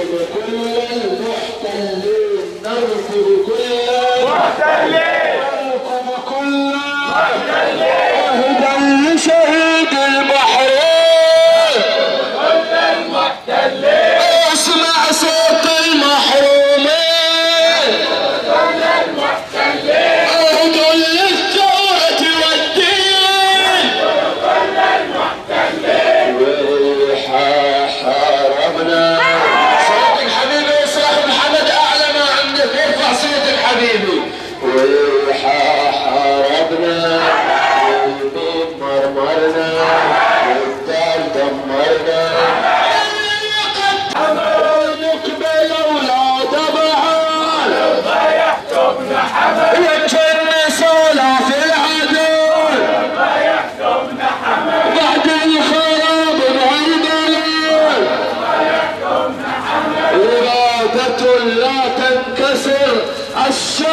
نرفض كل المحتلين نرفض كل المحتلين نرفض كل المحتلين دمرنا. حمل نقبل ولا دبعان ما يحكمنا حمل يكن صلاة في العدل. ما يحكمنا حمل بعد الخراب والبلاد ما يحكمنا حمل إرادة لا تنكسر. الشر